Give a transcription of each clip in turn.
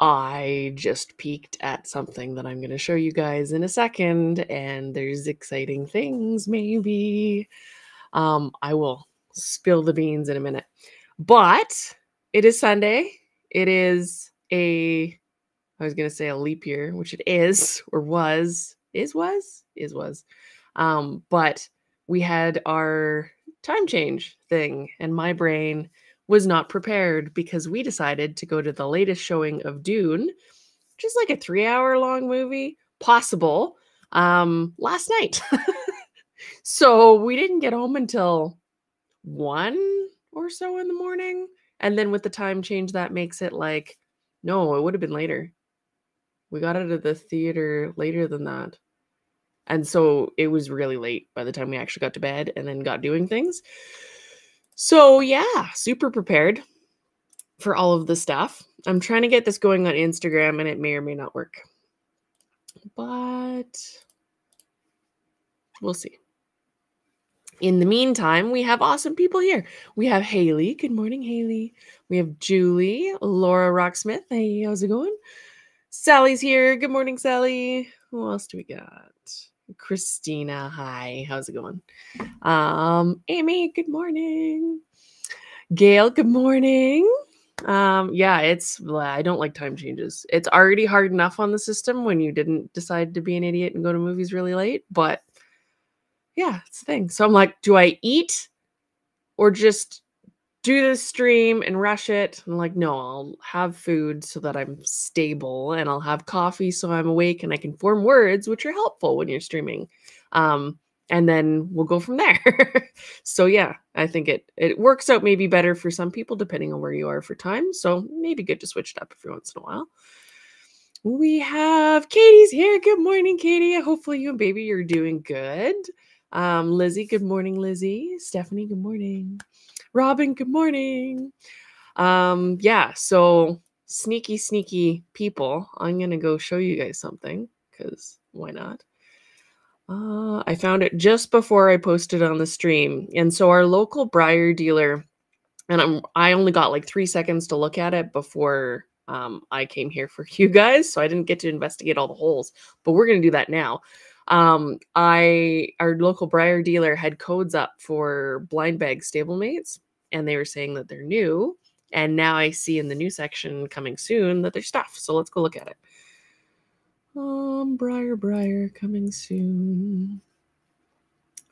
I just peeked at something that I'm going to show you guys in a second, and there's exciting things, maybe. Um, I will spill the beans in a minute. But it is Sunday. It is a, I was going to say a leap year, which it is or was, is, was, is, was. Um, but we had our time change thing, and my brain was not prepared because we decided to go to the latest showing of Dune, which is like a three hour long movie, possible, um, last night. so we didn't get home until one or so in the morning. And then with the time change, that makes it like, no, it would have been later. We got out of the theater later than that. And so it was really late by the time we actually got to bed and then got doing things. So, yeah, super prepared for all of the stuff. I'm trying to get this going on Instagram and it may or may not work. But we'll see. In the meantime, we have awesome people here. We have Haley. Good morning, Haley. We have Julie, Laura Rocksmith. Hey, how's it going? Sally's here. Good morning, Sally. Who else do we got? Christina, hi. How's it going? Um, Amy, good morning. Gail, good morning. Um, yeah, it's I don't like time changes. It's already hard enough on the system when you didn't decide to be an idiot and go to movies really late, but yeah, it's the thing. So I'm like, do I eat or just do this stream and rush it. I'm like, no, I'll have food so that I'm stable and I'll have coffee so I'm awake and I can form words, which are helpful when you're streaming. Um, and then we'll go from there. so yeah, I think it it works out maybe better for some people depending on where you are for time. So maybe good to switch it up every once in a while. We have Katie's here. Good morning, Katie. Hopefully you and baby are doing good. Um, Lizzie, good morning, Lizzie. Stephanie, good morning. Robin, good morning. Um, yeah, so sneaky, sneaky people. I'm gonna go show you guys something because why not? Uh, I found it just before I posted on the stream, and so our local Breyer dealer, and I'm I only got like three seconds to look at it before um, I came here for you guys, so I didn't get to investigate all the holes, but we're gonna do that now um, I our local Breyer dealer had codes up for blind bag stablemates, and they were saying that they're new. And now I see in the new section coming soon that there's stuff. So let's go look at it. Um, Breyer Breyer coming soon.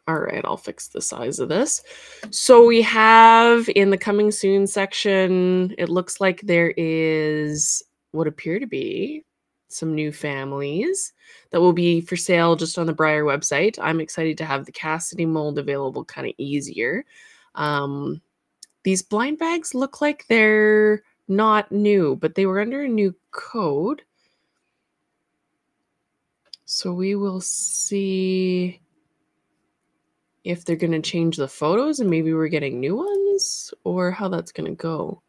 All right, I'll fix the size of this. So we have in the coming soon section, it looks like there is what appear to be some new families that will be for sale just on the Breyer website. I'm excited to have the Cassidy mold available kind of easier. Um, these blind bags look like they're not new, but they were under a new code. So we will see if they're going to change the photos and maybe we're getting new ones or how that's going to go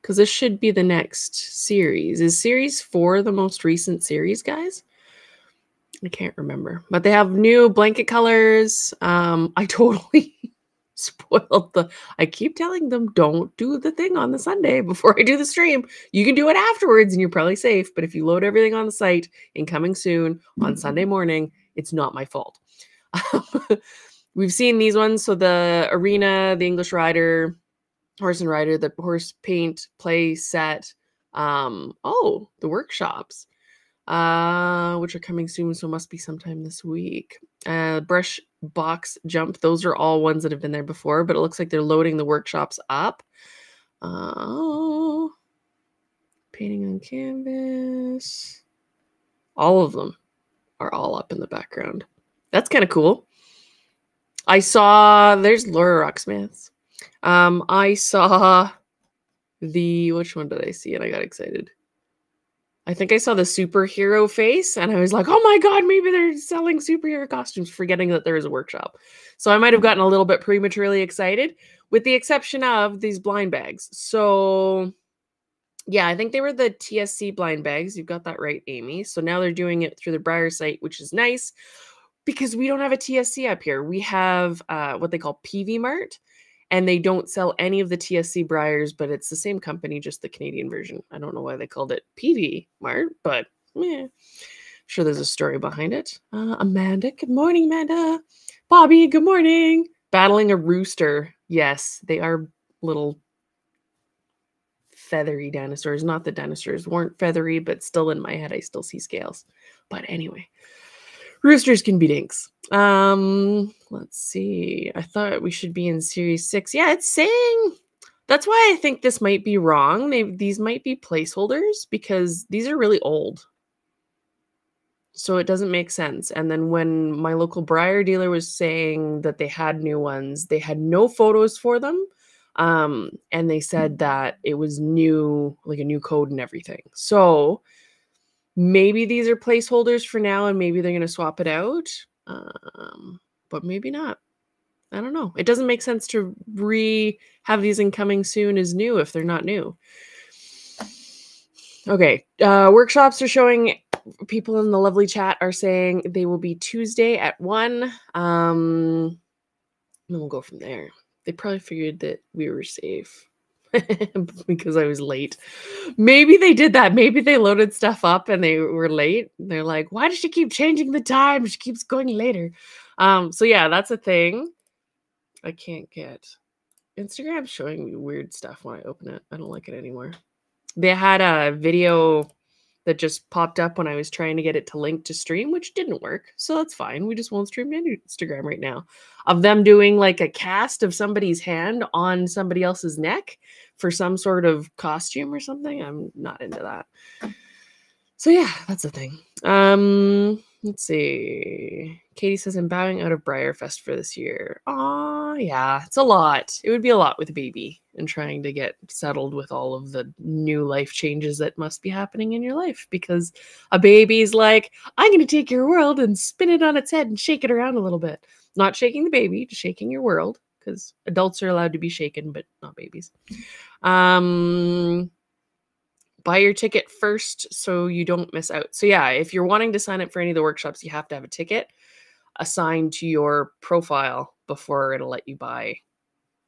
because this should be the next series. Is series four the most recent series, guys? I can't remember, but they have new blanket colors. Um, I totally spoiled the. I keep telling them don't do the thing on the Sunday before I do the stream. You can do it afterwards, and you're probably safe. But if you load everything on the site and coming soon on Sunday morning, it's not my fault. We've seen these ones. So the arena, the English rider, horse and rider, the horse paint play set. Um, oh, the workshops, uh, which are coming soon, so must be sometime this week. Uh, brush box jump, those are all ones that have been there before, but it looks like they're loading the workshops up. Oh, painting on canvas. All of them are all up in the background. That's kind of cool. I saw there's Laura Rocksmiths. Um, I saw the which one did I see? And I got excited. I think I saw the superhero face and I was like, oh my god, maybe they're selling superhero costumes, forgetting that there is a workshop. So I might have gotten a little bit prematurely excited, with the exception of these blind bags. So yeah, I think they were the TSC blind bags. You've got that right, Amy. So now they're doing it through the Breyer site, which is nice because we don't have a TSC up here. We have uh, what they call Peavey Mart and they don't sell any of the TSC Breyers, but it's the same company, just the Canadian version. I don't know why they called it Peavey Mart, but yeah, sure there's a story behind it. Uh, Amanda, good morning, Amanda. Bobby, good morning. Battling a rooster. Yes, they are little feathery dinosaurs. Not the dinosaurs weren't feathery, but still in my head, I still see scales. But anyway, roosters can be dinks. Um, let's see. I thought we should be in series six. Yeah, it's saying that's why I think this might be wrong. They, these might be placeholders because these are really old. So it doesn't make sense. And then when my local Breyer dealer was saying that they had new ones, they had no photos for them. Um, and they said that it was new, like a new code and everything. So maybe these are placeholders for now and maybe they're going to swap it out. Um, but maybe not. I don't know. It doesn't make sense to re have these incoming soon as new if they're not new. Okay. Uh, workshops are showing people in the lovely chat are saying they will be Tuesday at one. Um, and we'll go from there. They probably figured that we were safe because I was late. Maybe they did that. Maybe they loaded stuff up and they were late. They're like, why does she keep changing the time? She keeps going later. Um, so yeah, that's a thing. I can't get Instagram showing me weird stuff when I open it. I don't like it anymore. They had a video that just popped up when I was trying to get it to link to stream, which didn't work. So that's fine. We just won't stream Instagram right now. Of them doing like a cast of somebody's hand on somebody else's neck for some sort of costume or something. I'm not into that. So yeah, that's the thing. Um, let's see. Katie says I'm bowing out of Breyerfest for this year. Oh yeah, it's a lot. It would be a lot with a baby and trying to get settled with all of the new life changes that must be happening in your life because a baby's like, I'm going to take your world and spin it on its head and shake it around a little bit. Not shaking the baby, just shaking your world because adults are allowed to be shaken, but not babies. Um, buy your ticket first so you don't miss out. So, yeah, if you're wanting to sign up for any of the workshops, you have to have a ticket assigned to your profile before it'll let you buy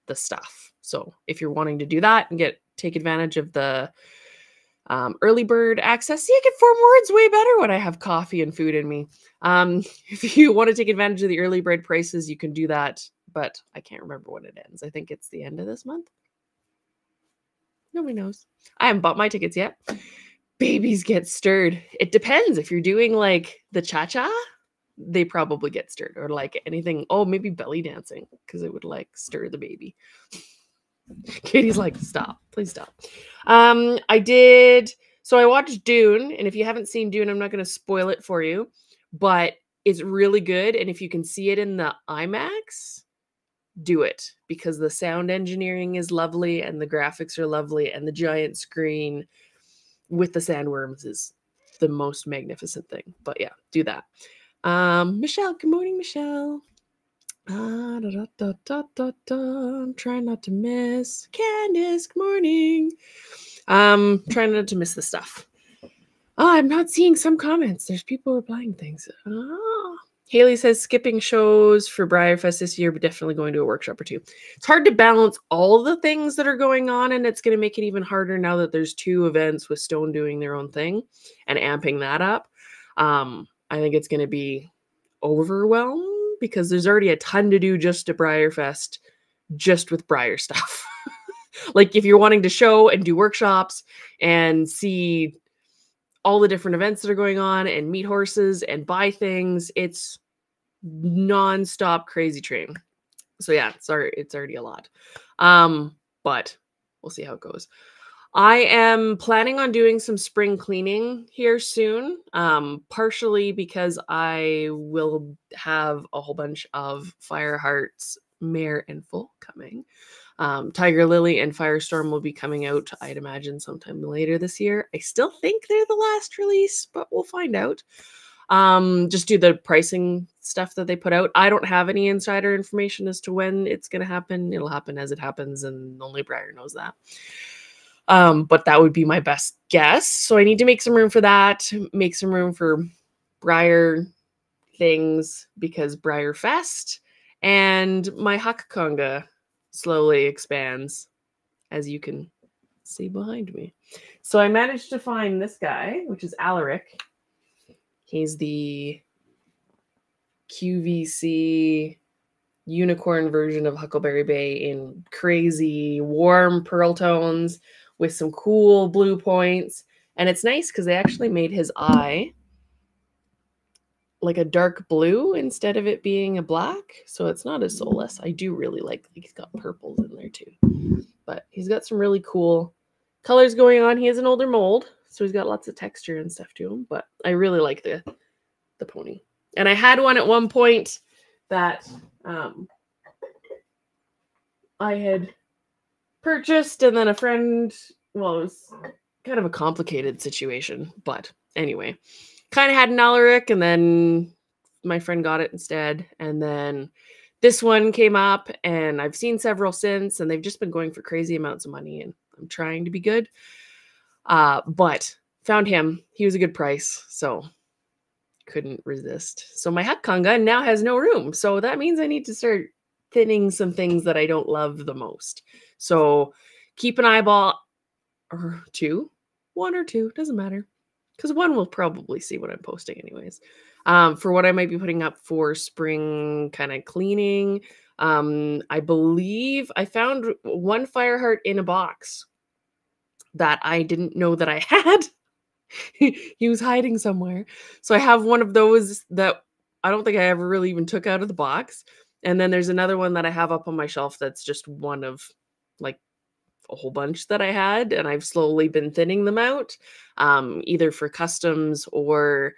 the stuff. So if you're wanting to do that and get take advantage of the um, early bird access, see, I can form words way better when I have coffee and food in me. Um, if you want to take advantage of the early bird prices, you can do that, but I can't remember when it ends. I think it's the end of this month. Nobody knows. I haven't bought my tickets yet. Babies get stirred. It depends. If you're doing like the cha cha, they probably get stirred or like anything. Oh, maybe belly dancing because it would like stir the baby. Katie's like, stop, please stop. Um, I did. So I watched Dune, and if you haven't seen Dune, I'm not going to spoil it for you, but it's really good. And if you can see it in the IMAX, do it because the sound engineering is lovely and the graphics are lovely, and the giant screen with the sandworms is the most magnificent thing. But yeah, do that. Um, Michelle, good morning, Michelle. Ah, da, da, da, da, da, I'm trying not to miss. Candice, good morning. Um, trying not to miss the stuff. Oh, I'm not seeing some comments. There's people replying things. Oh. Haley says skipping shows for Breyerfest this year, but definitely going to a workshop or two. It's hard to balance all the things that are going on, and it's going to make it even harder now that there's two events with Stone doing their own thing and amping that up. Um, I think it's going to be overwhelmed because there's already a ton to do just at Breyerfest, just with Breyer stuff. like if you're wanting to show and do workshops and see all the different events that are going on and meet horses and buy things, it's nonstop crazy train. So yeah, it's already, it's already a lot. Um, but we'll see how it goes. I am planning on doing some spring cleaning here soon, um, partially because I will have a whole bunch of Fireheart's Mare and Foal coming. Um, Tiger Lily and Firestorm will be coming out, I'd imagine, sometime later this year. I still think they're the last release, but we'll find out. Um, just do the pricing stuff that they put out. I don't have any insider information as to when it's going to happen. It'll happen as it happens, and only Breyer knows that. Um, but that would be my best guess. So I need to make some room for that, make some room for Breyer things because Breyer Fest and my Huck Conga slowly expands, as you can see behind me. So I managed to find this guy, which is Alaric. He's the QVC unicorn version of Huckleberry Bay in crazy warm pearl tones with some cool blue points. And it's nice because they actually made his eye like a dark blue instead of it being a black. So it's not as soulless. I do really like, like he's got purples in there too. But he's got some really cool colors going on. He is an older mold, so he's got lots of texture and stuff to him. But I really like the the pony. And I had one at one point that um, I had purchased, and then a friend, well, it was kind of a complicated situation, but anyway, kind of had an Alaric, and then my friend got it instead. And then this one came up, and I've seen several since, and they've just been going for crazy amounts of money, and I'm trying to be good. Uh, but found him. He was a good price, so couldn't resist. So my Huck Conga now has no room. So that means I need to start thinning some things that I don't love the most. So keep an eyeball or two, one or two, doesn't matter. Because one will probably see what I'm posting, anyways. Um, for what I might be putting up for spring kind of cleaning. Um, I believe I found one fire heart in a box that I didn't know that I had. he was hiding somewhere. So I have one of those that I don't think I ever really even took out of the box. And then there's another one that I have up on my shelf that's just one of like a whole bunch that I had, and I've slowly been thinning them out, um, either for customs or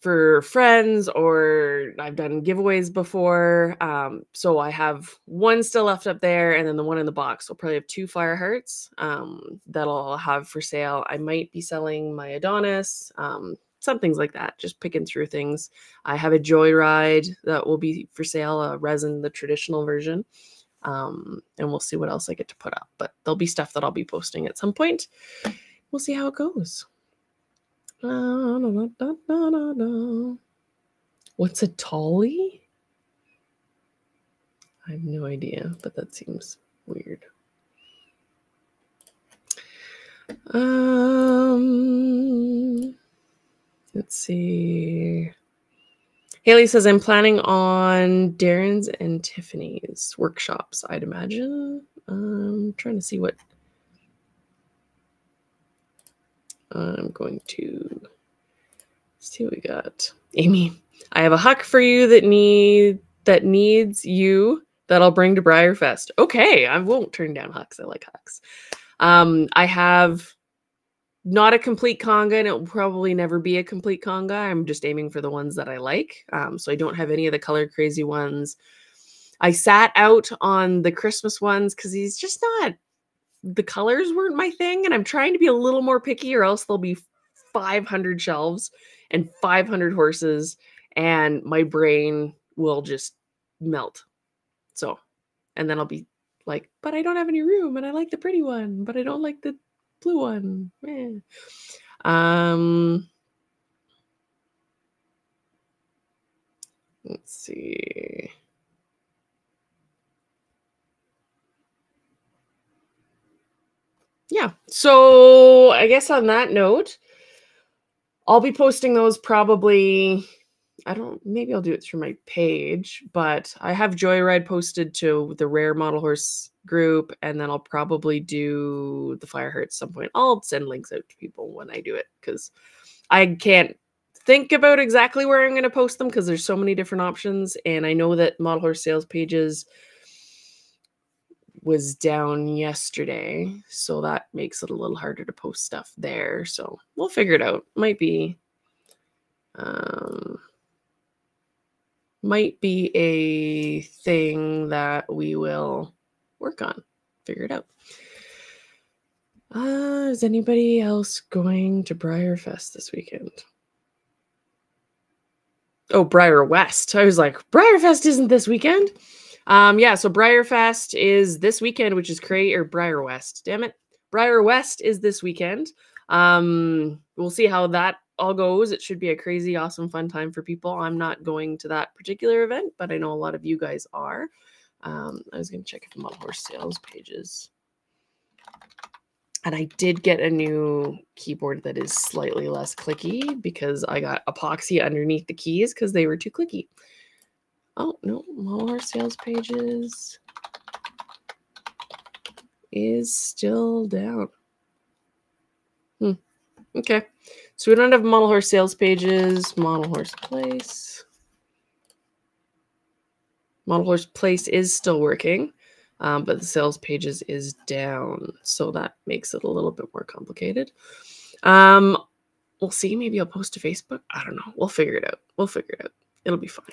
for friends or I've done giveaways before. Um, so I have one still left up there and then the one in the box. I'll probably have two fire hearts um, that I'll have for sale. I might be selling my Adonis, um, some things like that, just picking through things. I have a Joyride that will be for sale, a resin, the traditional version. Um, and we'll see what else I get to put up. But there'll be stuff that I'll be posting at some point. We'll see how it goes. What's a tolly? I have no idea, but that seems weird. Um, let's see. Haley says, I'm planning on Darren's and Tiffany's workshops, I'd imagine. I'm trying to see what I'm going to see what we got. Amy, I have a huck for you that need that needs you that I'll bring to Breyerfest. Okay, I won't turn down hucks. I like hucks. Um, I have not a complete conga, and it will probably never be a complete conga. I'm just aiming for the ones that I like. Um, so I don't have any of the color crazy ones. I sat out on the Christmas ones because he's just not the colors weren't my thing and i'm trying to be a little more picky or else there'll be 500 shelves and 500 horses and my brain will just melt so and then i'll be like but i don't have any room and i like the pretty one but i don't like the blue one eh. um let's see yeah. So I guess on that note, I'll be posting those probably. I don't, maybe I'll do it through my page, but I have Joyride posted to the Rare Model Horse group, and then I'll probably do the Fire at some point. I'll send links out to people when I do it because I can't think about exactly where I'm going to post them because there's so many different options. And I know that Model Horse sales pages was down yesterday, so that makes it a little harder to post stuff there. So we'll figure it out. Might be um might be a thing that we will work on. Figure it out. Uh, is anybody else going to Breyerfest this weekend? Oh, Breyer West. I was like, Breyerfest isn't this weekend. Um, yeah, so Breyerfest is this weekend, which is great, or Breyer West. Damn it. Breyer West is this weekend. Um, we'll see how that all goes. It should be a crazy, awesome, fun time for people. I'm not going to that particular event, but I know a lot of you guys are. Um, I was going to check if Model Horse sales pages. And I did get a new keyboard that is slightly less clicky because I got epoxy underneath the keys because they were too clicky. Oh, no, Model Horse sales pages is still down. Hmm. Okay. So we don't have model horse sales pages, model horse place. Model horse place is still working, um, but the sales pages is down. So that makes it a little bit more complicated. Um, we'll see. Maybe I'll post to Facebook. I don't know. We'll figure it out. We'll figure it out. It'll be fine.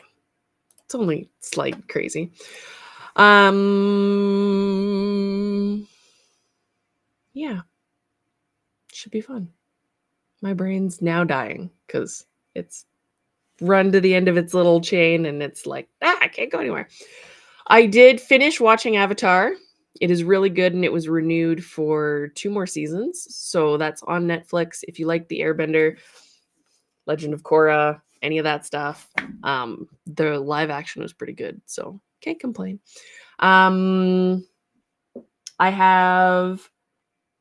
It's only slight crazy. Um, yeah, should be fun. My brain's now dying because it's run to the end of its little chain and it's like, ah, I can't go anywhere. I did finish watching Avatar. It is really good and it was renewed for two more seasons. So that's on Netflix. If you like The Airbender, Legend of Korra, any of that stuff, um, the live action was pretty good. So can't complain. Um, I have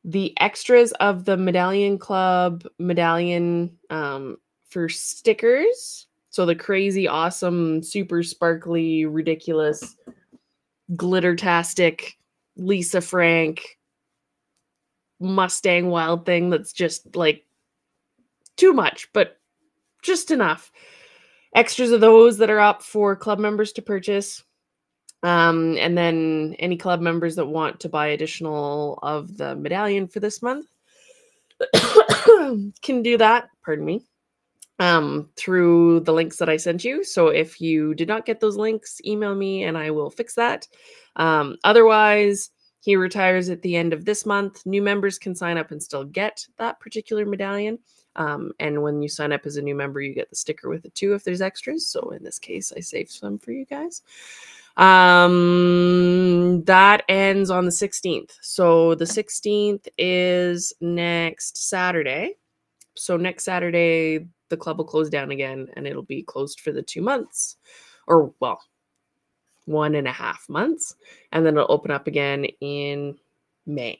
the extras of the Medallion Club medallion um, for stickers. So the crazy, awesome, super sparkly, ridiculous, glittertastic Lisa Frank Mustang Wild thing that's just like too much, but just enough. Extras of those that are up for club members to purchase. Um, and then any club members that want to buy additional of the medallion for this month can do that, pardon me, um, through the links that I sent you. So if you did not get those links, email me and I will fix that. Um, otherwise, he retires at the end of this month. New members can sign up and still get that particular medallion. Um, and when you sign up as a new member, you get the sticker with it too if there's extras. So in this case, I saved some for you guys. Um, that ends on the 16th. So the 16th is next Saturday. So next Saturday, the club will close down again and it'll be closed for the two months or, well, one and a half months. And then it'll open up again in May,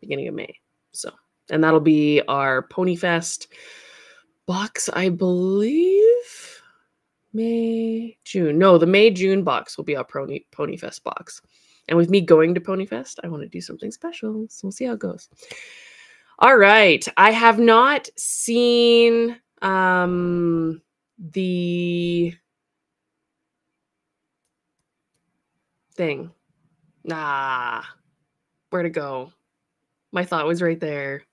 beginning of May. So, and that'll be our Pony Fest box, I believe. May, June. No, the May June box will be our Pony Pony Fest box. And with me going to Pony Fest, I want to do something special. So we'll see how it goes. All right. I have not seen um the thing. Nah. Where to go? My thought was right there.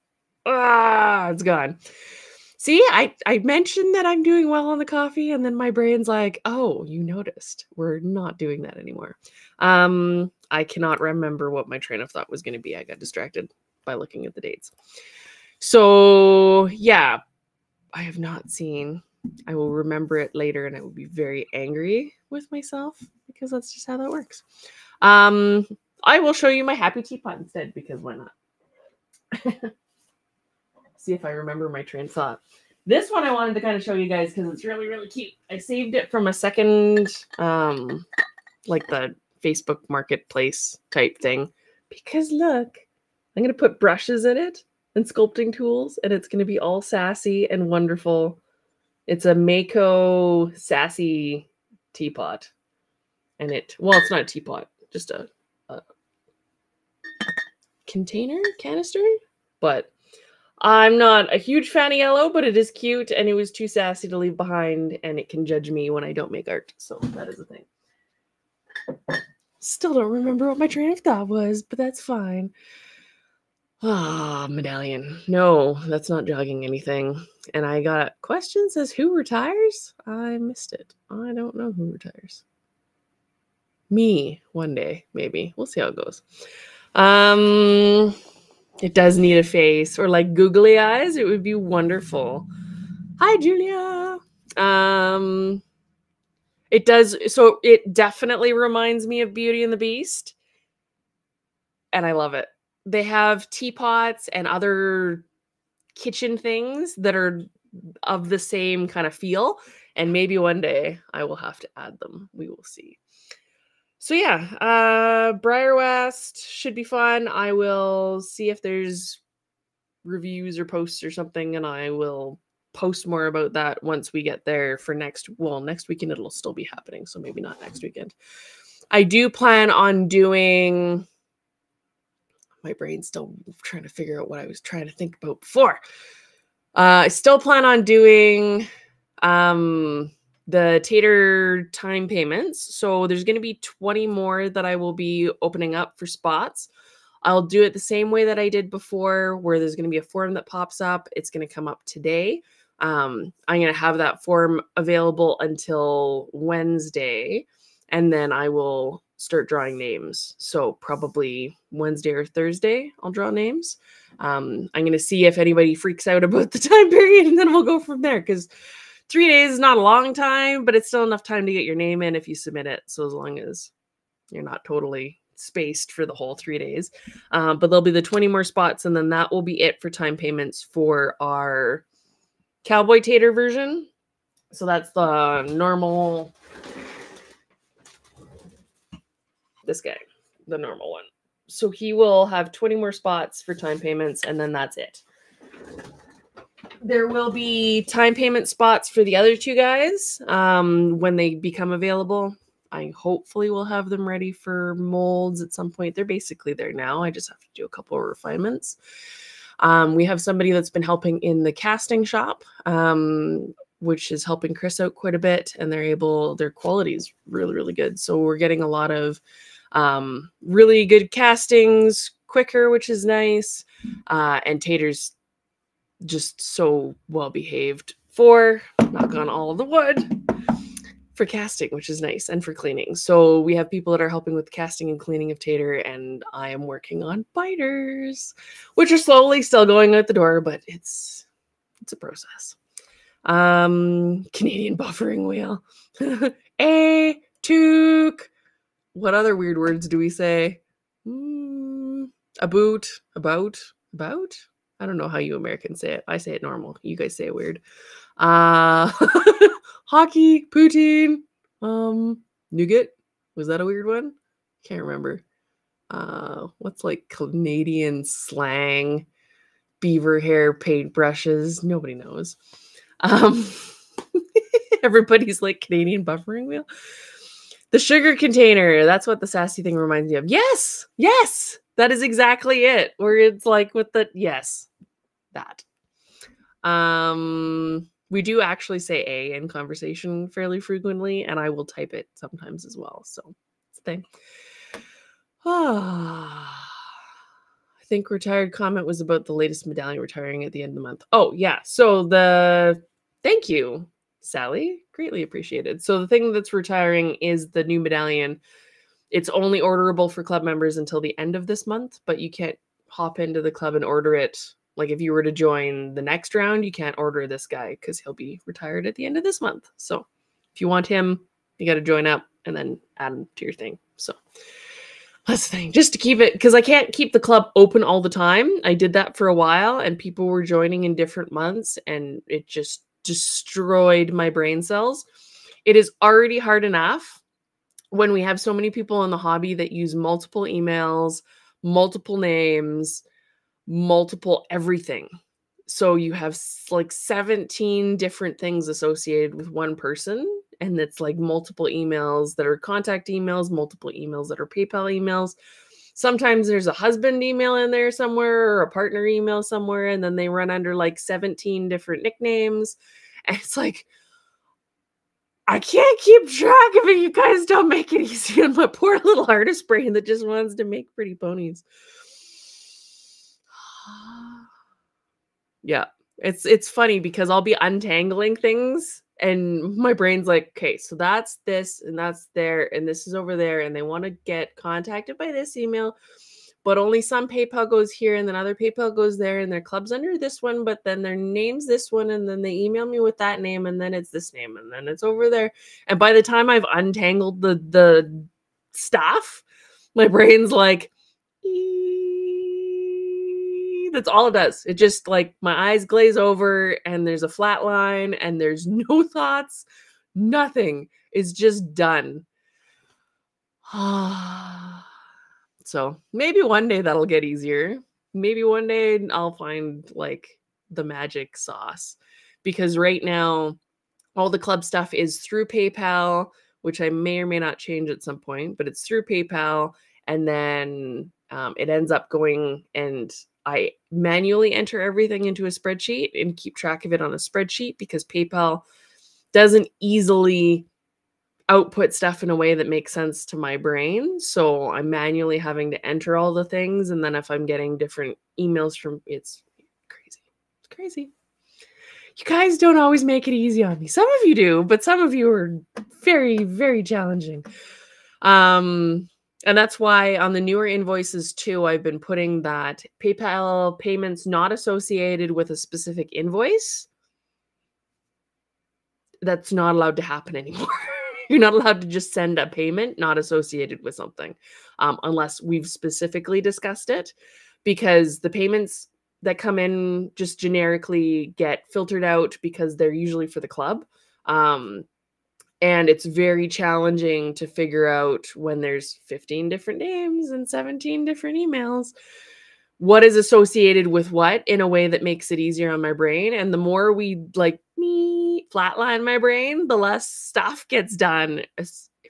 Ah, it's gone. See, I I mentioned that I'm doing well on the coffee and then my brain's like, "Oh, you noticed. We're not doing that anymore." Um I cannot remember what my train of thought was going to be. I got distracted by looking at the dates. So, yeah, I have not seen. I will remember it later and I will be very angry with myself because that's just how that works. Um I will show you my happy teapot instead because why not? see if I remember my train thought. This one I wanted to kind of show you guys because it's really, really cute. I saved it from a second, um, like the Facebook marketplace type thing. Because look, I'm going to put brushes in it and sculpting tools, and it's going to be all sassy and wonderful. It's a Mako sassy teapot. And it, well, it's not a teapot, just a, a container, canister, but I'm not a huge fan of yellow, but it is cute and it was too sassy to leave behind and it can judge me when I don't make art. So that is a thing. Still don't remember what my train of thought was, but that's fine. Ah, medallion. No, that's not jogging anything. And I got questions as who retires? I missed it. I don't know who retires. Me one day, maybe. We'll see how it goes. Um it does need a face or like googly eyes. It would be wonderful. Hi, Julia. Um, it does. So it definitely reminds me of Beauty and the Beast. And I love it. They have teapots and other kitchen things that are of the same kind of feel. And maybe one day I will have to add them. We will see. so yeah, uh Breyer West should be fun. I will see if there's reviews or posts or something, and I will post more about that once we get there for next well next weekend it'll still be happening so maybe not next weekend i do plan on doing my brain's still trying to figure out what i was trying to think about before. Uh, i still plan on doing um the tater time payments. So there's going to be 20 more that i will be opening up for spots. I'll do it the same way that I did before, where there's going to be a form that pops up. It's going to come up today. Um, I'm going to have that form available until Wednesday, and then I will start drawing names. So probably Wednesday or Thursday, I'll draw names. Um, I'm going to see if anybody freaks out about the time period, and then we'll go from there. Because three days is not a long time, but it's still enough time to get your name in if you submit it. So as long as you're not totally spaced for the whole three days, um, but there'll be the 20 more spots, and then that will be it for time payments for our cowboy tater version. So that's the normal. This guy, the normal one. So he will have 20 more spots for time payments, and then that's it. There will be time payment spots for the other two guys um, when they become available. I hopefully will have them ready for molds at some point. They're basically there now. I just have to do a couple of refinements. Um, we have somebody that's been helping in the casting shop, um, which is helping Chris out quite a bit, and they're able, their quality is really, really good. So we're getting a lot of um, really good castings quicker, which is nice. Uh, and Tater's just so well behaved for knock on all the wood for casting, which is nice, and for cleaning. So we have people that are helping with casting and cleaning of Tater, and I am working on biters, which are slowly still going out the door, but it's it's a process. Um, Canadian buffering wheel. a toque. What other weird words do we say? Mm, about, about, about. I don't know how you Americans say it. I say it normal. You guys say it weird. Uh hockey, poutine, um, nougat. Was that a weird one? Can't remember. Uh, what's like Canadian slang? Beaver hair paintbrushes. Nobody knows. Um, everybody's like Canadian buffering wheel. The sugar container. That's what the sassy thing reminds me of. Yes, yes, that is exactly it. Where it's like with the yes, that. Um, we do actually say A in conversation fairly frequently, and I will type it sometimes as well. So it's a thing. Ah. I think retired comment was about the latest medallion retiring at the end of the month. Oh, yeah. So the thank you, Sally. Greatly appreciated. So the thing that's retiring is the new medallion. It's only orderable for club members until the end of this month, but you can't hop into the club and order it like if you were to join the next round, you can't order this guy because he'll be retired at the end of this month. So if you want him, you got to join up and then add him to your thing. So that's the thing, just to keep it because I can't keep the club open all the time. I did that for a while and people were joining in different months and it just destroyed my brain cells. It is already hard enough when we have so many people in the hobby that use multiple emails, multiple names, multiple everything. So you have like 17 different things associated with one person. And it's like multiple emails that are contact emails, multiple emails that are PayPal emails. Sometimes there's a husband email in there somewhere or a partner email somewhere, and then they run under like 17 different nicknames. And it's like, I can't keep track of it. You guys don't make it easy on my poor little artist brain that just wants to make pretty ponies. yeah. It's it's funny because I'll be untangling things and my brain's like, okay, so that's this and that's there and this is over there and they want to get contacted by this email, but only some PayPal goes here and then other PayPal goes there and their club's under this one, but then their name's this one and then they email me with that name and then it's this name and then it's over there. And by the time I've untangled the the stuff, my brain's like, that's all it does. It just like my eyes glaze over and there's a flat line and there's no thoughts. Nothing is just done. so maybe one day that'll get easier. Maybe one day I'll find like the magic sauce because right now all the club stuff is through PayPal, which I may or may not change at some point, but it's through PayPal. And then um, it ends up going and I manually enter everything into a spreadsheet and keep track of it on a spreadsheet because PayPal doesn't easily output stuff in a way that makes sense to my brain. So I'm manually having to enter all the things. And then if I'm getting different emails from it's crazy. It's crazy. You guys don't always make it easy on me. Some of you do, but some of you are very, very challenging. Um, and that's why on the newer invoices too, I've been putting that PayPal payments not associated with a specific invoice. That's not allowed to happen anymore. You're not allowed to just send a payment not associated with something um, unless we've specifically discussed it because the payments that come in just generically get filtered out because they're usually for the club. Um, and it's very challenging to figure out when there's 15 different names and 17 different emails what is associated with what in a way that makes it easier on my brain and the more we like me flatline my brain the less stuff gets done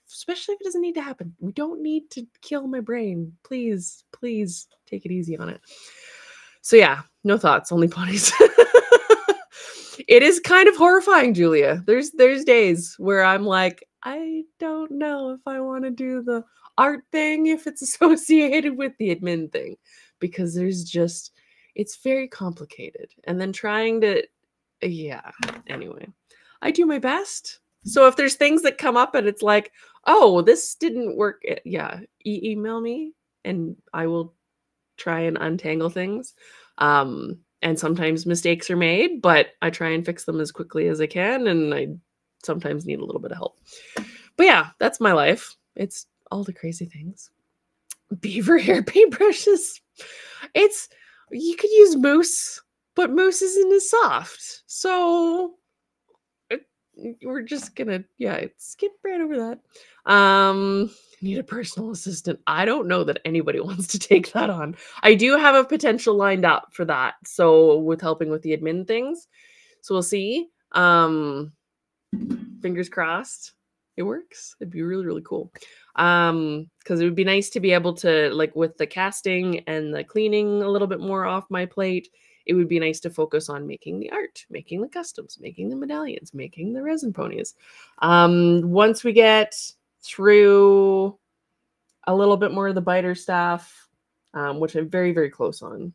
especially if it doesn't need to happen. We don't need to kill my brain. Please please take it easy on it. So yeah no thoughts only ponies it is kind of horrifying julia. There's there's days where i'm like i don't know if i want to do the art thing if it's associated with the admin thing because there's just it's very complicated. And then trying to yeah anyway. I do my best. So if there's things that come up and it's like oh this didn't work eh, yeah e- email me and i will try and untangle things. Um and sometimes mistakes are made but i try and fix them as quickly as i can and i sometimes need a little bit of help but yeah that's my life it's all the crazy things beaver hair paintbrushes it's you could use moose, but moose isn't as soft. So it, we're just gonna yeah, skip right over that. Um need a personal assistant. I don't know that anybody wants to take that on. I do have a potential lined up for that. So with helping with the admin things. So we'll see. Um fingers crossed it works. It'd be really, really cool. Um, because it would be nice to be able to like with the casting and the cleaning a little bit more off my plate. It would be nice to focus on making the art, making the customs, making the medallions, making the resin ponies. Um, once we get through a little bit more of the biter stuff, um, which I'm very, very close on,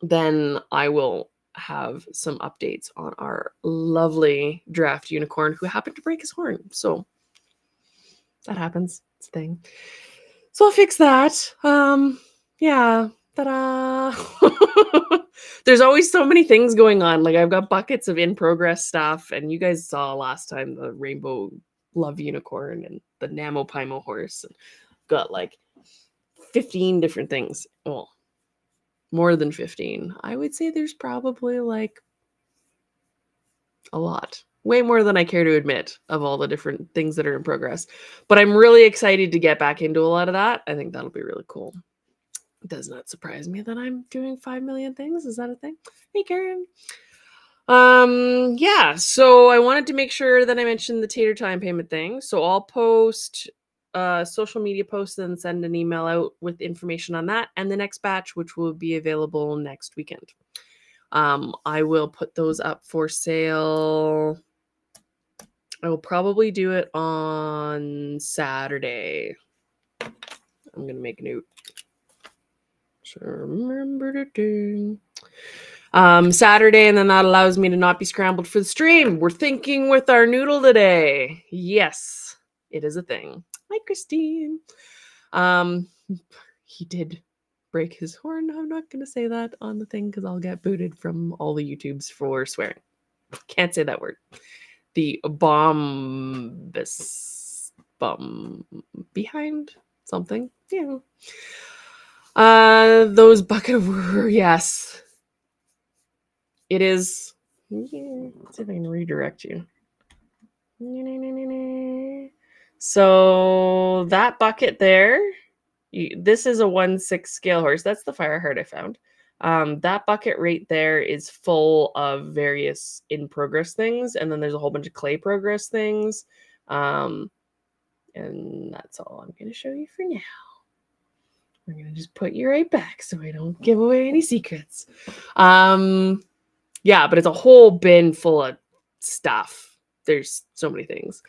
then I will have some updates on our lovely draft unicorn who happened to break his horn. So that happens. It's a thing. So I'll fix that. Um, yeah. Ta-da. There's always so many things going on. Like I've got buckets of in progress stuff, and you guys saw last time the rainbow love unicorn and the Namo horse. And got like 15 different things. Well, more than 15. I would say there's probably like a lot way more than I care to admit of all the different things that are in progress. But I'm really excited to get back into a lot of that. I think that'll be really cool. Does not surprise me that I'm doing 5 million things. Is that a thing? Hey, Karen. Um, yeah, so I wanted to make sure that I mentioned the tater time payment thing. So I'll post a social media post and send an email out with information on that and the next batch, which will be available next weekend. Um, I will put those up for sale I will probably do it on Saturday. I'm going to make a note. So remember to do. Um, Saturday, and then that allows me to not be scrambled for the stream. We're thinking with our noodle today. Yes, it is a thing. Hi, Christine. Um, he did break his horn. I'm not going to say that on the thing because I'll get booted from all the YouTubes for swearing. Can't say that word the bomb This bomb behind something. Yeah. Uh those bucket of yes. It is let's see if I can redirect you. So that bucket there, you, this is a one six scale horse. That's the fire heart I found. Um, that bucket right there is full of various in progress things, and then there's a whole bunch of clay progress things. Um, and that's all I'm going to show you for now. We're going to just put you right back so I don't give away any secrets. Um, yeah, but it's a whole bin full of stuff. There's so many things.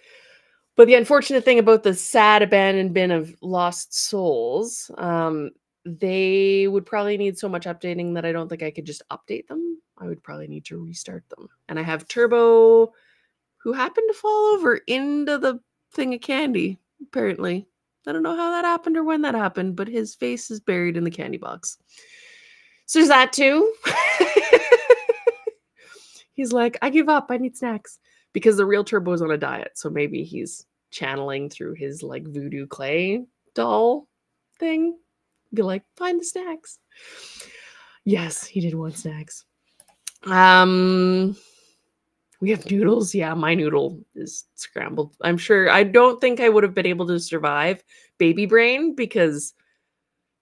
But the unfortunate thing about the sad abandoned bin of lost souls, um, they would probably need so much updating that I don't think I could just update them. I would probably need to restart them. And I have Turbo, who happened to fall over into the thing of candy, apparently. I don't know how that happened or when that happened, but his face is buried in the candy box. So there's that too. he's like, I give up. I need snacks because the real Turbo is on a diet. So maybe he's channeling through his like voodoo clay doll thing. Be like, find the snacks. Yes, he did want snacks. Um, we have noodles. Yeah, my noodle is scrambled. I'm sure. I don't think I would have been able to survive baby brain because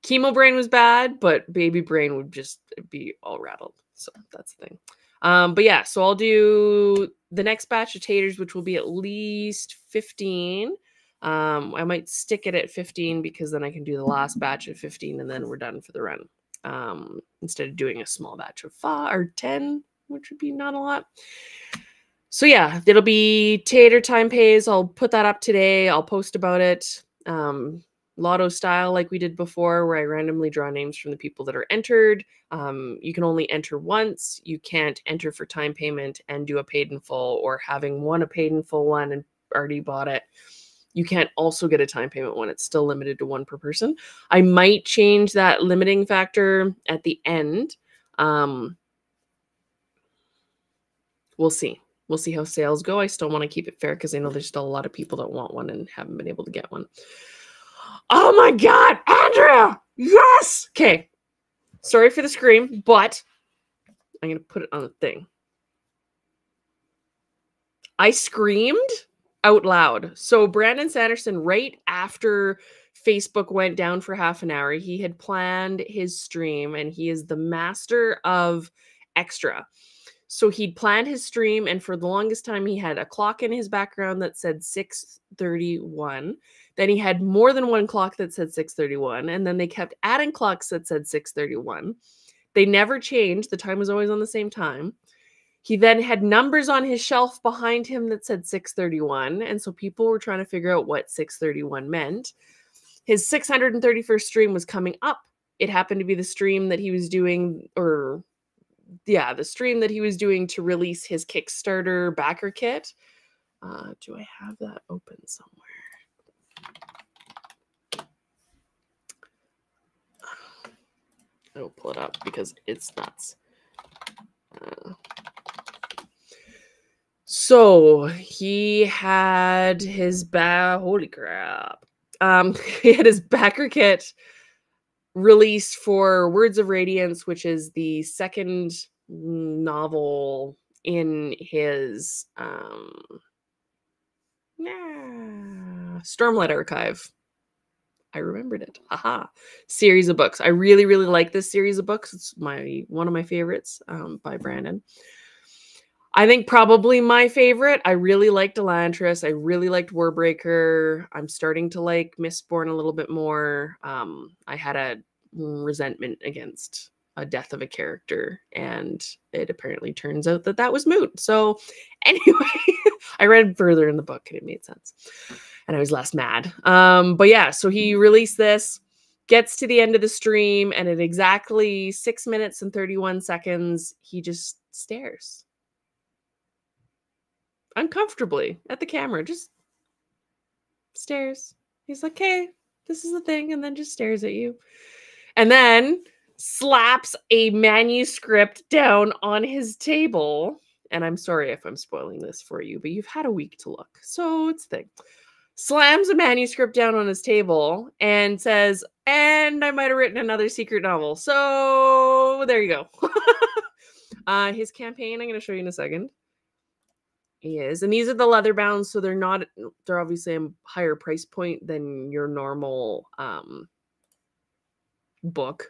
chemo brain was bad, but baby brain would just be all rattled. So that's the thing. Um, but yeah, so I'll do the next batch of taters, which will be at least 15. Um, I might stick it at 15 because then I can do the last batch at 15 and then we're done for the run. Um, instead of doing a small batch of five or 10, which would be not a lot. So yeah, it'll be tater time pays. I'll put that up today. I'll post about it. Um, lotto style like we did before where i randomly draw names from the people that are entered. Um, you can only enter once. You can't enter for time payment and do a paid in full or having won a paid in full one and already bought it. You can't also get a time payment one it's still limited to one per person. I might change that limiting factor at the end. Um, we'll see. We'll see how sales go. I still want to keep it fair because i know there's still a lot of people that want one and haven't been able to get one Oh my God, Andrea! Yes! Okay. Sorry for the scream, but I'm going to put it on the thing. I screamed out loud. So, Brandon Sanderson, right after Facebook went down for half an hour, he had planned his stream and he is the master of extra. So he'd planned his stream, and for the longest time, he had a clock in his background that said 631. Then he had more than one clock that said 631, and then they kept adding clocks that said 631. They never changed, the time was always on the same time. He then had numbers on his shelf behind him that said 631, and so people were trying to figure out what 631 meant. His 631st stream was coming up. It happened to be the stream that he was doing, or yeah, the stream that he was doing to release his Kickstarter backer kit. Uh, do I have that open somewhere? I will pull it up because it's nuts. Uh, so he had his ba holy crap. Um, he had his backer kit released for Words of Radiance, which is the second novel in his um yeah, Stormlight Archive. I remembered it. Aha. Series of books. I really, really like this series of books. It's my one of my favorites um, by Brandon. I think probably my favorite. I really liked Elantris. I really liked Warbreaker. I'm starting to like Mistborn a little bit more. Um, I had a resentment against a death of a character, and it apparently turns out that that was moot. So, anyway, I read further in the book and it made sense and I was less mad. Um, but yeah, so he released this, gets to the end of the stream, and at exactly six minutes and 31 seconds, he just stares uncomfortably at the camera, just stares. He's like, hey, this is the thing, and then just stares at you. And then slaps a manuscript down on his table. And I'm sorry if I'm spoiling this for you, but you've had a week to look. So it's the thing slams a manuscript down on his table and says, and I might have written another secret novel. So there you go. uh, his campaign, I'm going to show you in a second, is, and these are the leather bound, so they're not they're obviously a higher price point than your normal um book.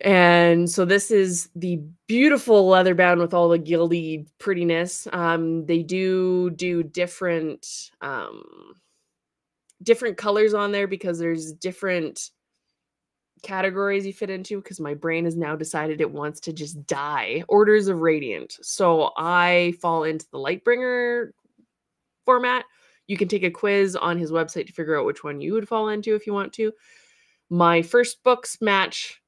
And so this is the beautiful leather bound with all the gildy prettiness. Um, they do do different um, different colors on there because there's different categories you fit into because my brain has now decided it wants to just die. Orders of Radiant. So I fall into the Lightbringer format. You can take a quiz on his website to figure out which one you would fall into if you want to. My first books match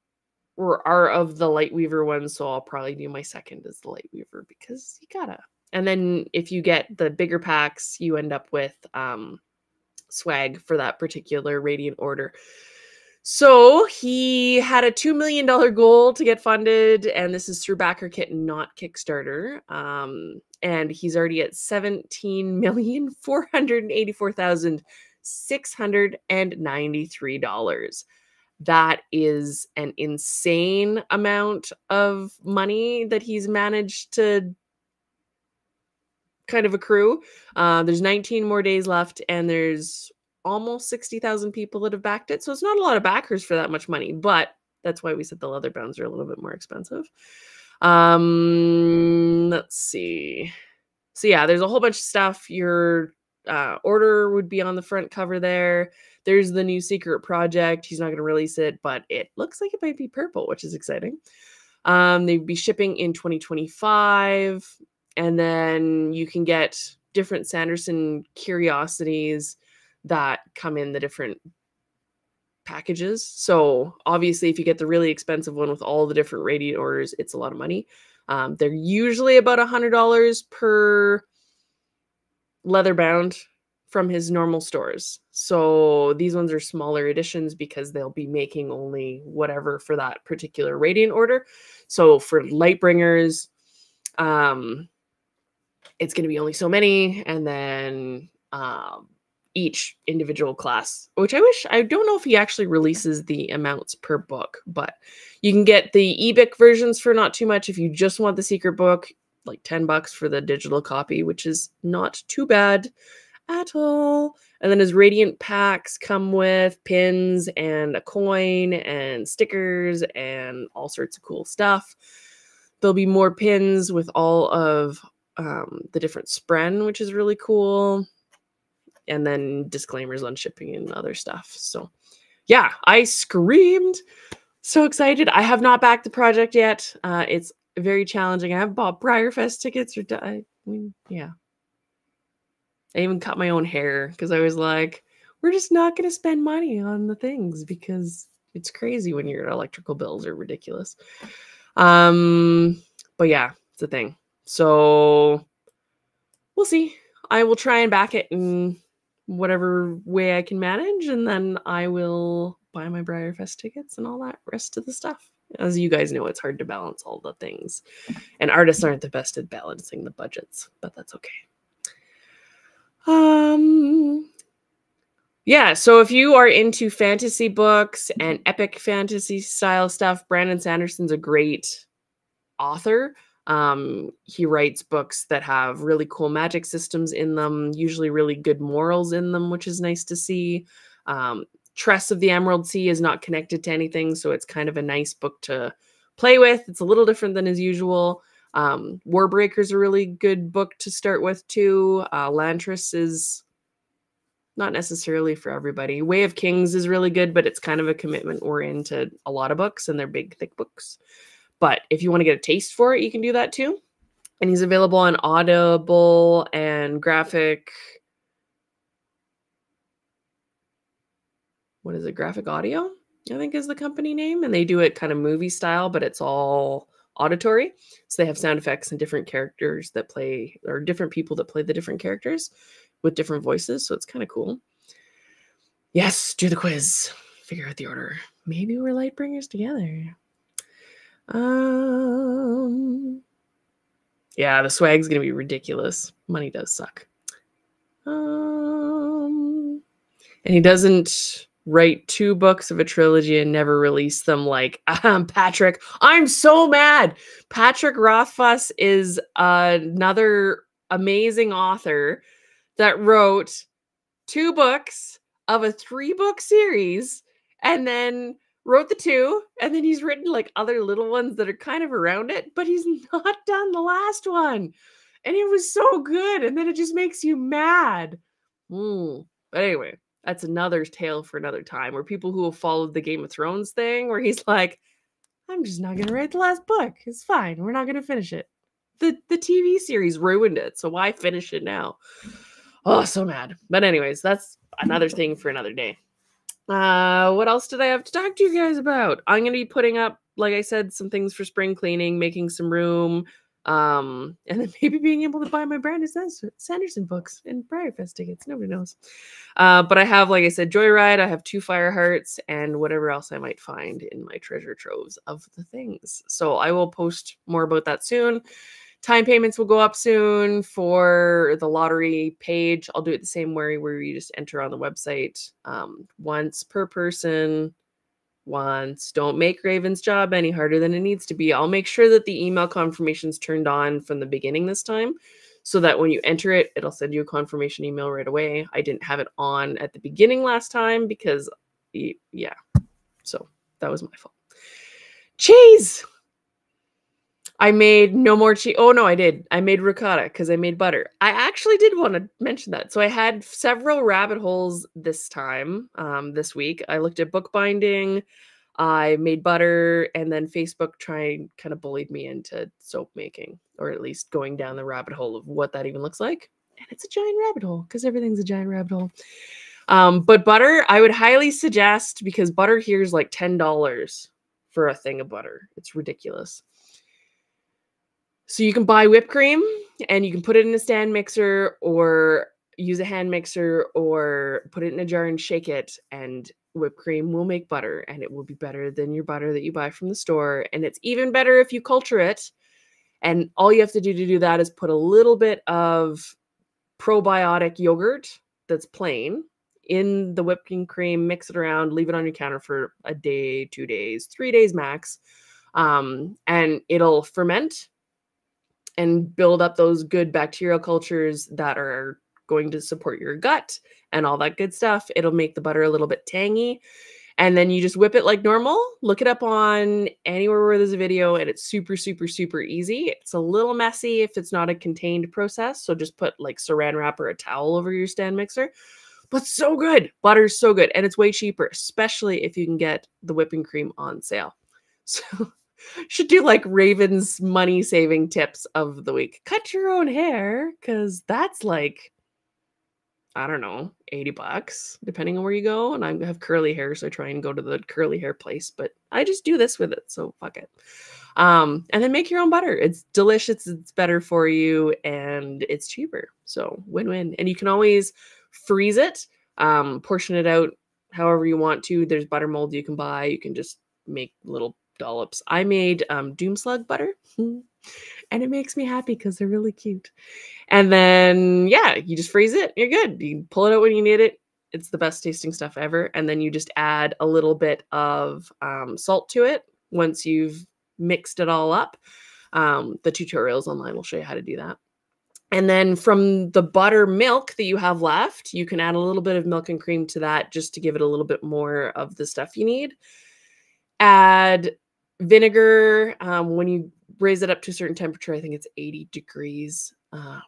were are of the Lightweaver ones, so I'll probably do my second as the Lightweaver because you gotta. And then if you get the bigger packs, you end up with um swag for that particular Radiant order. So he had a $2 million goal to get funded, and this is through BackerKit, not Kickstarter. Um, and he's already at $17,484,693. That is an insane amount of money that he's managed to kind of accrue. Uh, there's 19 more days left, and there's almost 60,000 people that have backed it. So it's not a lot of backers for that much money, but that's why we said the leather bounds are a little bit more expensive. Um, let's see. So yeah, there's a whole bunch of stuff. Your uh, order would be on the front cover there. There's the new secret project. He's not going to release it, but it looks like it might be purple, which is exciting. Um, they'd be shipping in 2025, and then you can get different Sanderson curiosities that come in the different packages. So obviously, if you get the really expensive one with all the different radiant orders, it's a lot of money. Um, they're usually about a hundred dollars per leather bound from his normal stores. So these ones are smaller editions because they'll be making only whatever for that particular radiant order. So for Lightbringers, um, it's going to be only so many, and then um, each individual class, which I wish I don't know if he actually releases the amounts per book, but you can get the ebook versions for not too much if you just want the secret book, like 10 bucks for the digital copy, which is not too bad at all. And then his radiant packs come with pins and a coin and stickers and all sorts of cool stuff. There'll be more pins with all of um, the different spren, which is really cool and then disclaimers on shipping and other stuff. So, yeah, I screamed. So excited. I have not backed the project yet. Uh, it's very challenging. I have bought Breyerfest tickets or I mean, yeah. I even cut my own hair because I was like, we're just not going to spend money on the things because it's crazy when your electrical bills are ridiculous. Um, but yeah, it's a thing. So we'll see. I will try and back it in whatever way I can manage, and then I will buy my Breyerfest tickets and all that rest of the stuff. As you guys know, it's hard to balance all the things, and artists aren't the best at balancing the budgets, but that's okay. Um, yeah, so if you are into fantasy books and epic fantasy style stuff, Brandon Sanderson's a great author. Um, he writes books that have really cool magic systems in them, usually really good morals in them, which is nice to see. Um, Tress of the Emerald Sea is not connected to anything, so it's kind of a nice book to play with. It's a little different than his usual. Um, Warbreaker is a really good book to start with too. Uh, Elantris is not necessarily for everybody. Way of Kings is really good, but it's kind of a commitment we're into a lot of books, and they're big, thick books. But if you want to get a taste for it, you can do that too. And he's available on Audible and Graphic. What is it? Graphic Audio, I think is the company name. And they do it kind of movie style, but it's all auditory. So they have sound effects and different characters that play, or different people that play the different characters with different voices. So it's kind of cool. Yes, do the quiz. Figure out the order. Maybe we're Lightbringers together. Um, yeah, the swag's gonna be ridiculous. Money does suck. Um, and he doesn't write two books of a trilogy and never release them like um, Patrick. I'm so mad. Patrick Rothfuss is another amazing author that wrote two books of a three book series and then wrote the two and then he's written like other little ones that are kind of around it but he's not done the last one and it was so good and then it just makes you mad mm. but anyway that's another tale for another time where people who have followed the game of thrones thing where he's like i'm just not going to write the last book. It's fine. We're not going to finish it. The the tv series ruined it so why finish it now? Oh so mad. But anyways that's another thing for another day. Uh, what else did I have to talk to you guys about? I'm gonna be putting up, like I said, some things for spring cleaning, making some room, um, and then maybe being able to buy my Brandon Sanderson books and Breyerfest tickets. Nobody knows. Uh, but I have, like I said, Joyride. I have two Fire Hearts and whatever else I might find in my treasure troves of the things. So I will post more about that soon. Time payments will go up soon for the lottery page. I'll do it the same way where you just enter on the website um, once per person. Once. Don't make Raven's job any harder than it needs to be. I'll make sure that the email confirmation's turned on from the beginning this time so that when you enter it, it'll send you a confirmation email right away. I didn't have it on at the beginning last time because, yeah. So that was my fault. Cheese! I made no more cheese. Oh no, I did. I made ricotta because I made butter. I actually did want to mention that. So I had several rabbit holes this time, um, this week. I looked at bookbinding, I made butter, and then Facebook trying kind of bullied me into soap making, or at least going down the rabbit hole of what that even looks like. And it's a giant rabbit hole because everything's a giant rabbit hole. Um, but butter, I would highly suggest because butter here is like ten dollars for a thing of butter. It's ridiculous. So you can buy whipped cream and you can put it in a stand mixer or use a hand mixer or put it in a jar and shake it and whipped cream will make butter and it will be better than your butter that you buy from the store. And it's even better if you culture it. And all you have to do to do that is put a little bit of probiotic yogurt that's plain in the whipping cream mix it around leave it on your counter for a day two days three days max. Um, and it'll ferment and build up those good bacterial cultures that are going to support your gut and all that good stuff. It'll make the butter a little bit tangy. And then you just whip it like normal. Look it up on anywhere where there's a video, and it's super, super, super easy. It's a little messy if it's not a contained process. So just put like saran wrap or a towel over your stand mixer. But so good. Butter's so good. And it's way cheaper, especially if you can get the whipping cream on sale. So should do like Raven's money saving tips of the week. Cut your own hair because that's like, I don't know, 80 bucks, depending on where you go. And I have curly hair, so I try and go to the curly hair place, but I just do this with it. So fuck it. Um, and then make your own butter. It's delicious, it's better for you, and it's cheaper. So win win. And you can always freeze it, um, portion it out however you want to. There's butter mold you can buy. You can just make little dollops. I made um, Doomslug butter, and it makes me happy because they're really cute. And then, yeah, you just freeze it. You're good. You pull it out when you need it. It's the best tasting stuff ever. And then you just add a little bit of um, salt to it once you've mixed it all up. Um, the tutorials online will show you how to do that. And then from the butter milk that you have left, you can add a little bit of milk and cream to that just to give it a little bit more of the stuff you need. Add vinegar um, when you raise it up to a certain temperature i think it's 80 degrees uh,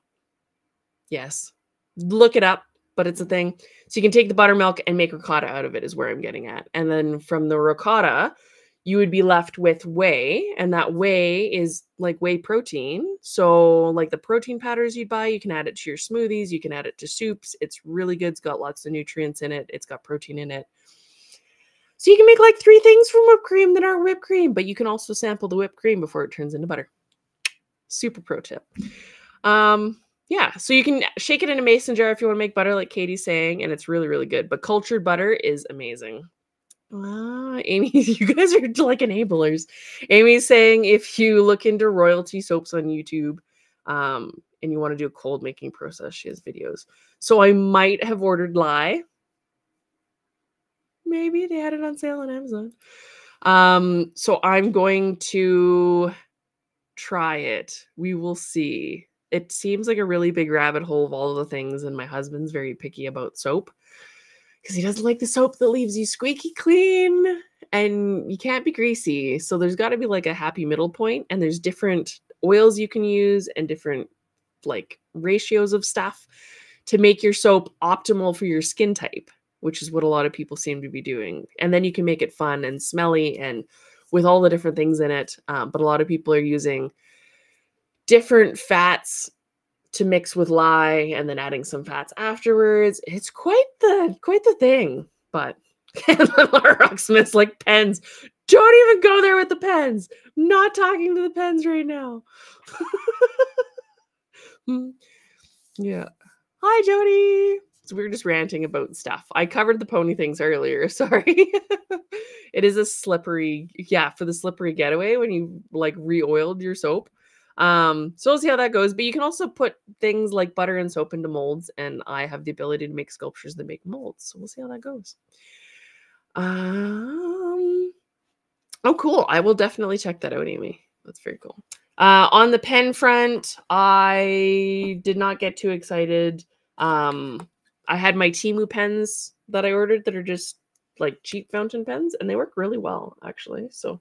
yes. Look it up but it's a thing. So you can take the buttermilk and make ricotta out of it is where i'm getting at. And then from the ricotta you would be left with whey and that whey is like whey protein. So like the protein powders you'd buy you can add it to your smoothies you can add it to soups. It's really good. It's got lots of nutrients in it. It's got protein in it so you can make like three things from whipped cream that aren't whipped cream, but you can also sample the whipped cream before it turns into butter. Super pro tip. Um, yeah, so you can shake it in a mason jar if you want to make butter, like Katie's saying, and it's really, really good. But cultured butter is amazing. Ah, Amy, you guys are like enablers. Amy's saying if you look into royalty soaps on YouTube, um, and you want to do a cold making process, she has videos. So I might have ordered lye maybe they had it on sale on Amazon. Um, so I'm going to try it. We will see. it seems like a really big rabbit hole of all the things. And my husband's very picky about soap because he doesn't like the soap that leaves you squeaky clean and you can't be greasy. So there's got to be like a happy middle point, and there's different oils you can use and different like ratios of stuff to make your soap optimal for your skin type, which is what a lot of people seem to be doing. And then you can make it fun and smelly and with all the different things in it. Um, but a lot of people are using different fats to mix with lye and then adding some fats afterwards. It's quite the quite the thing. But Laura Rocksmith's like pens. Don't even go there with the pens. Not talking to the pens right now. Hmm. yeah. Hi, Jody. So we are just ranting about stuff. I covered the pony things earlier. Sorry. it is a slippery, yeah, for the slippery getaway when you like re-oiled your soap. Um, so we'll see how that goes. But you can also put things like butter and soap into molds, and I have the ability to make sculptures that make molds. So we'll see how that goes. Um, oh, cool. I will definitely check that out, Amy. That's very cool. Uh, on the pen front, I did not get too excited. Um, I had my Temu pens that I ordered that are just like cheap fountain pens, and they work really well, actually. So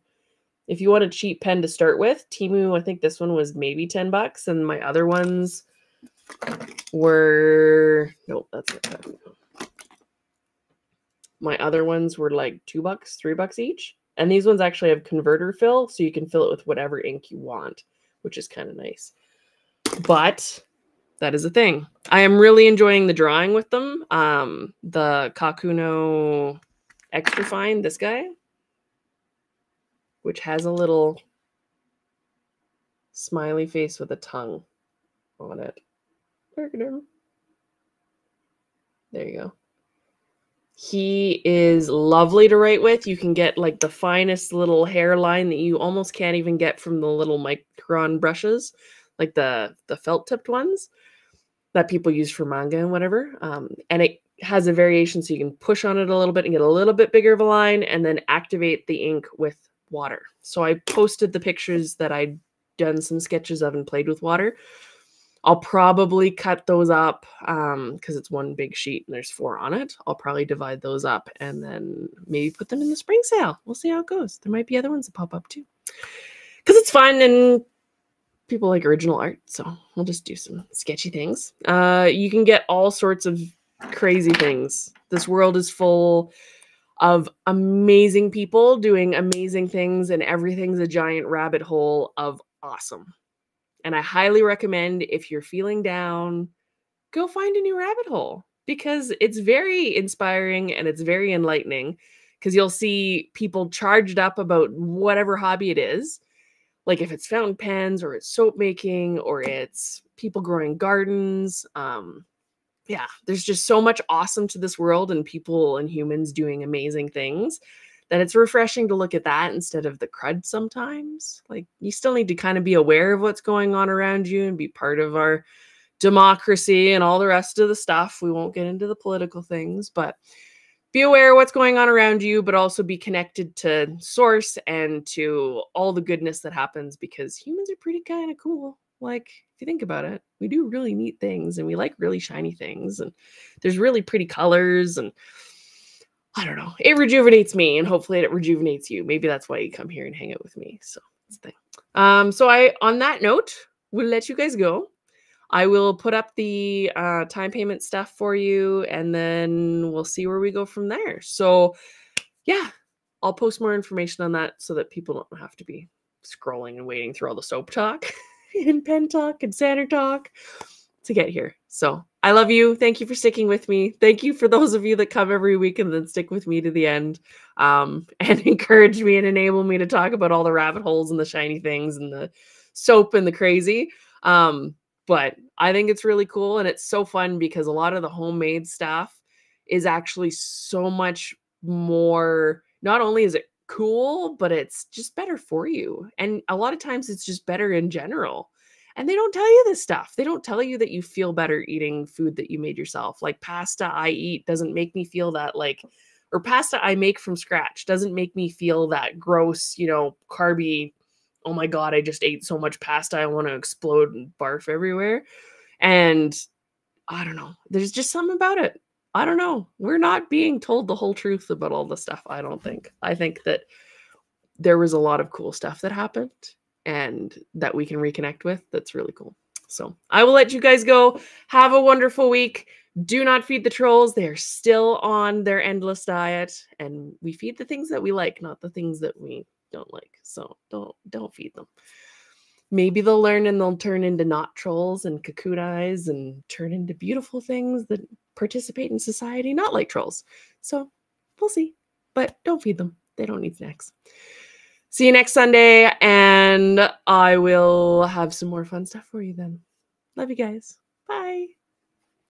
if you want a cheap pen to start with, Temu, I think this one was maybe 10 bucks, and my other ones were nope, that's not My other ones were like two bucks, three bucks each. And these ones actually have converter fill, so you can fill it with whatever ink you want, which is kind of nice. But that is a thing. I am really enjoying the drawing with them. Um, the Kakuno Extra Fine, this guy, which has a little smiley face with a tongue on it. There you go. He is lovely to write with. You can get like the finest little hairline that you almost can't even get from the little micron brushes, like the the felt tipped ones that people use for manga and whatever. Um, and it has a variation so you can push on it a little bit and get a little bit bigger of a line and then activate the ink with water. So I posted the pictures that I'd done some sketches of and played with water. I'll probably cut those up um because it's one big sheet and there's four on it. I'll probably divide those up and then maybe put them in the spring sale. We'll see how it goes. There might be other ones that pop up too. Cuz it's fun and people like original art, so we'll just do some sketchy things. Uh you can get all sorts of crazy things. This world is full of amazing people doing amazing things and everything's a giant rabbit hole of awesome. And I highly recommend if you're feeling down, go find a new rabbit hole because it's very inspiring and it's very enlightening because you'll see people charged up about whatever hobby it is. Like if it's fountain pens or it's soap making or it's people growing gardens. Um, yeah, there's just so much awesome to this world and people and humans doing amazing things that it's refreshing to look at that instead of the crud sometimes. Like you still need to kind of be aware of what's going on around you and be part of our democracy and all the rest of the stuff. We won't get into the political things, but be aware of what's going on around you, but also be connected to source and to all the goodness that happens because humans are pretty kind of cool. Like, if you think about it, we do really neat things and we like really shiny things, and there's really pretty colors and I don't know. It rejuvenates me, and hopefully it rejuvenates you. Maybe that's why you come here and hang out with me. So thing. Um, so I, on that note, we'll let you guys go. I will put up the uh, time payment stuff for you, and then we'll see where we go from there. So, yeah, I'll post more information on that so that people don't have to be scrolling and waiting through all the soap talk and pen talk and Santa talk to get here. So I love you. Thank you for sticking with me. Thank you for those of you that come every week and then stick with me to the end um, and encourage me and enable me to talk about all the rabbit holes and the shiny things and the soap and the crazy. Um, but I think it's really cool and it's so fun because a lot of the homemade stuff is actually so much more. Not only is it cool, but it's just better for you. And a lot of times it's just better in general. And they don't tell you this stuff. They don't tell you that you feel better eating food that you made yourself. Like pasta I eat doesn't make me feel that like or pasta I make from scratch doesn't make me feel that gross, you know, carby oh my god, I just ate so much pasta, I want to explode and barf everywhere. And I don't know. There's just something about it. I don't know. We're not being told the whole truth about all the stuff, I don't think. I think that there was a lot of cool stuff that happened and that we can reconnect with that's really cool. So I will let you guys go. Have a wonderful week. Do not feed the trolls. They are still on their endless diet, and we feed the things that we like, not the things that we don't like. So don't don't feed them. Maybe they'll learn and they'll turn into not trolls and cocoon eyes and turn into beautiful things that participate in society, not like trolls. So we'll see. But don't feed them. They don't need snacks. See you next Sunday, and I will have some more fun stuff for you then. Love you guys. Bye.